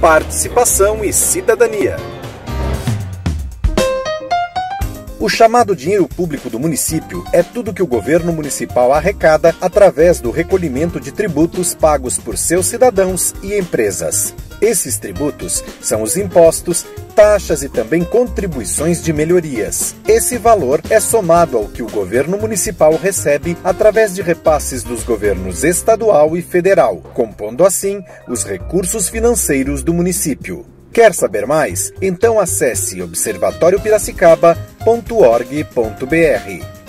participação e cidadania. O chamado dinheiro público do município é tudo que o governo municipal arrecada através do recolhimento de tributos pagos por seus cidadãos e empresas. Esses tributos são os impostos, taxas e também contribuições de melhorias. Esse valor é somado ao que o governo municipal recebe através de repasses dos governos estadual e federal, compondo assim os recursos financeiros do município. Quer saber mais? Então acesse observatóriopiracicaba.org.br.